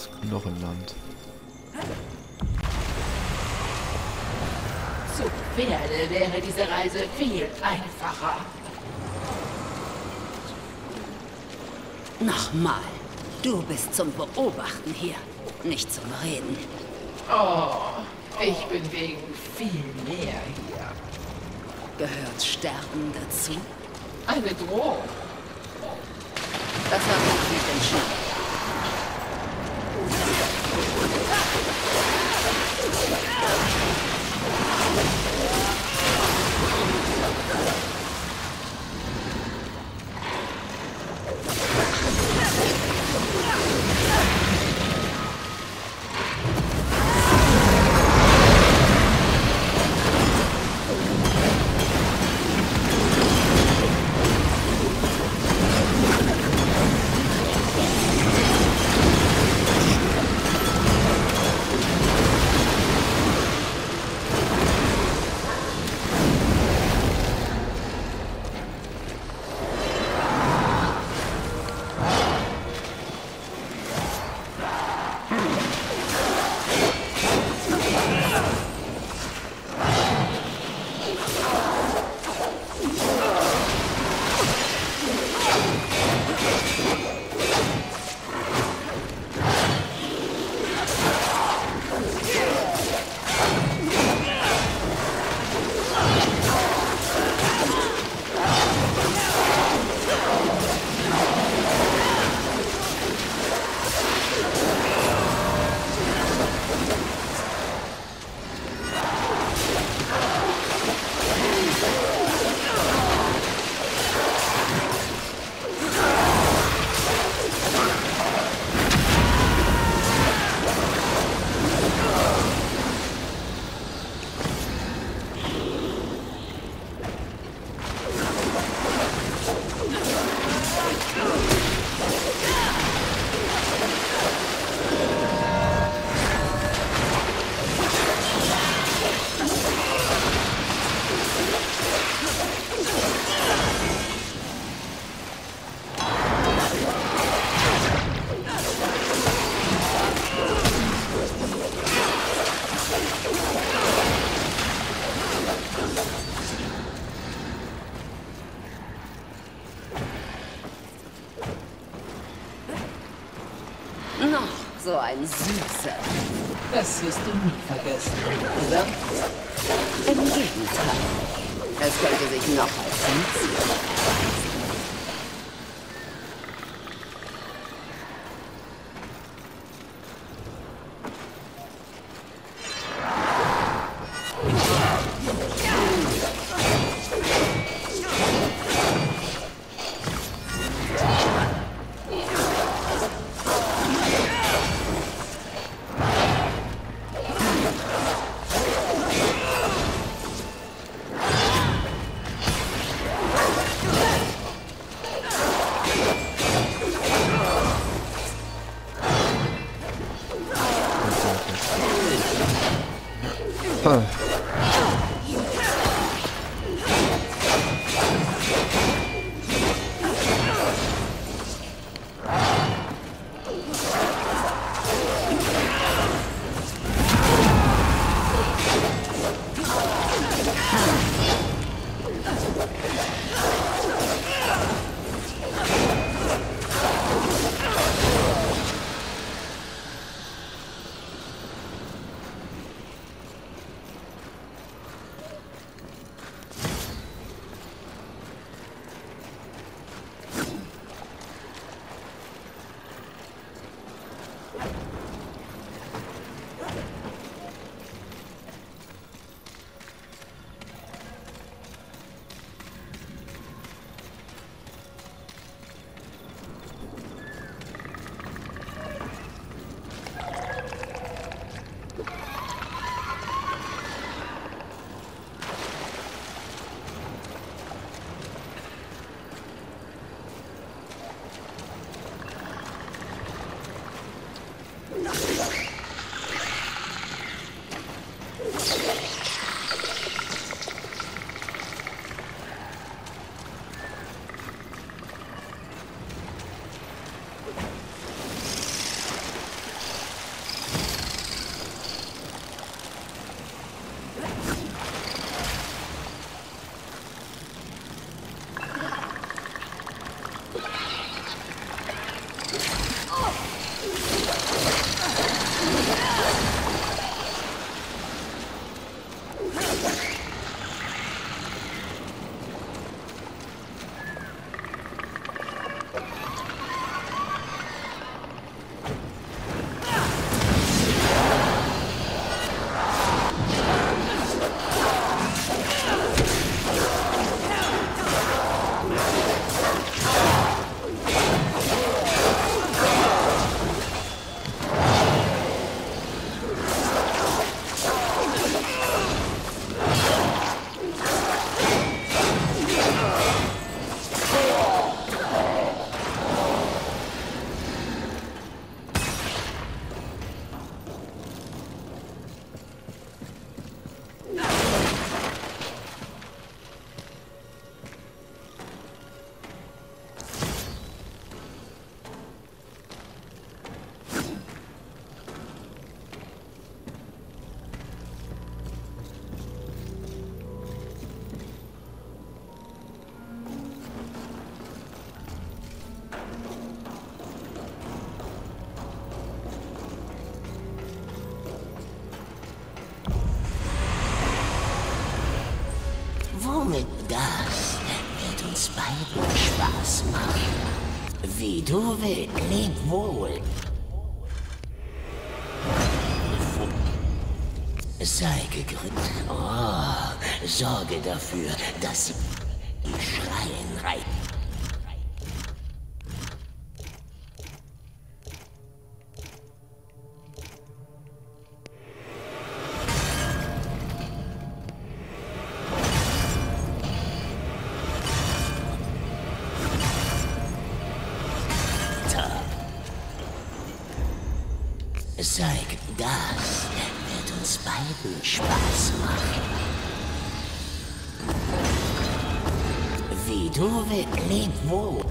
Das Knochenland. Zu Pferde wäre diese Reise viel einfacher. Nochmal. Du bist zum Beobachten hier, nicht zum Reden. Oh, ich bin wegen viel mehr hier. Gehört Sterben dazu? Eine Drohung. Das hat mich nicht entschieden. Noch ein Süßer. Das wirst du nie vergessen, oder? Im Gegenteil. Es könnte sich noch als süß Wie du willst, leb wohl. Sei gegründet. Oh, sorge dafür, dass sie die Schreien reiten. Zeig, das wird uns beiden Spaß machen. Wie du willst, leb wohl.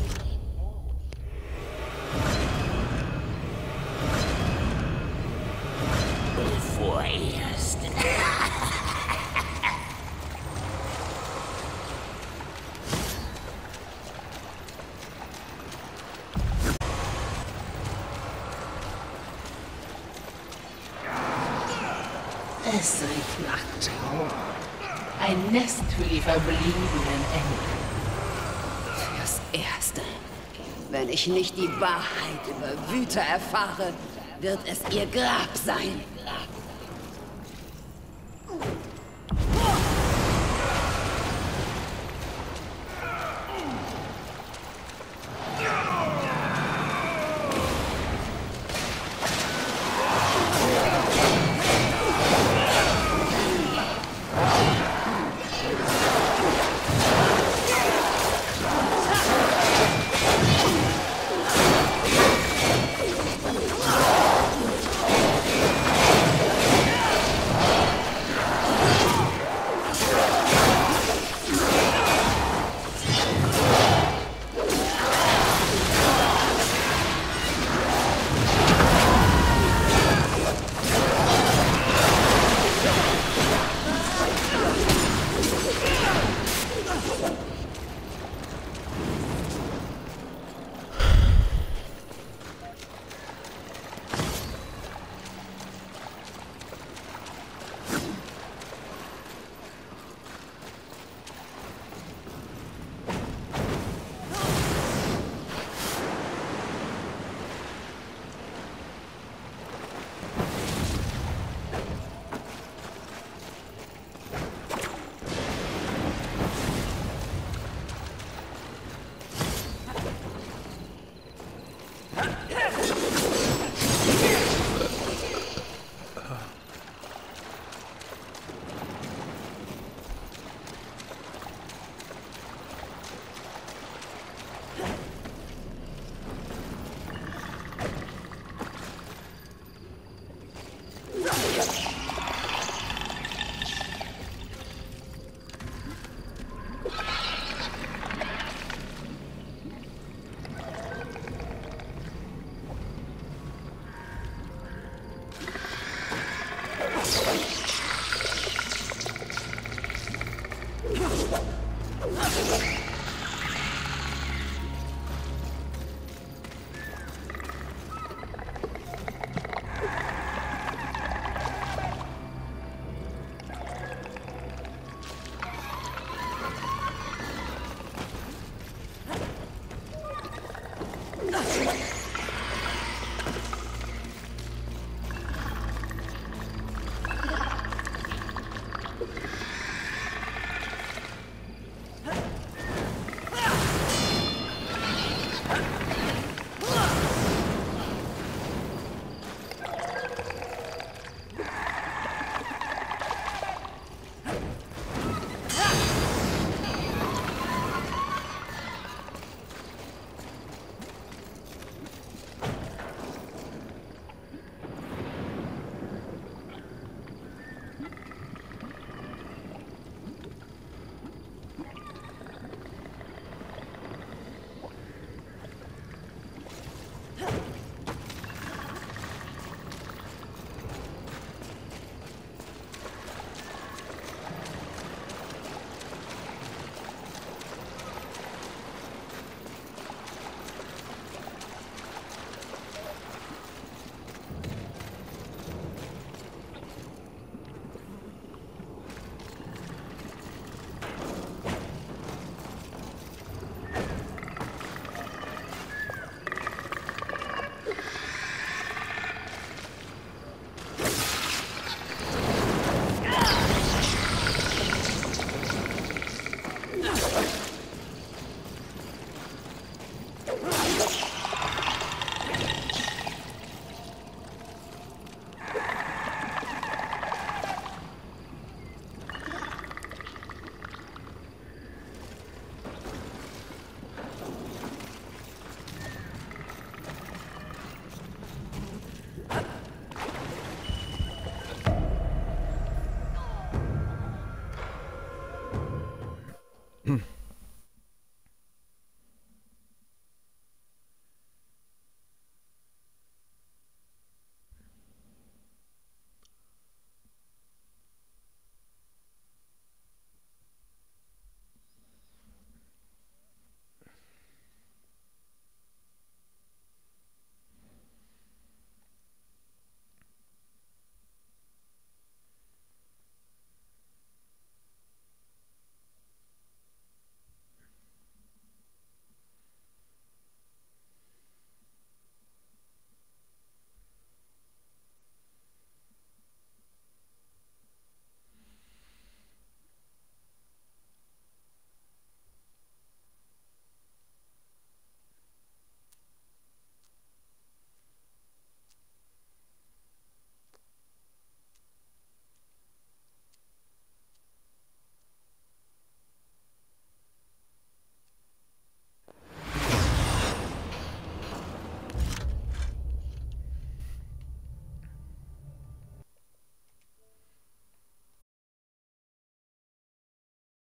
Es riecht nach Traum. Ein Nest für die verbliebenen Engel. Fürs Erste. Wenn ich nicht die Wahrheit über Wüter erfahre, wird es ihr Grab sein.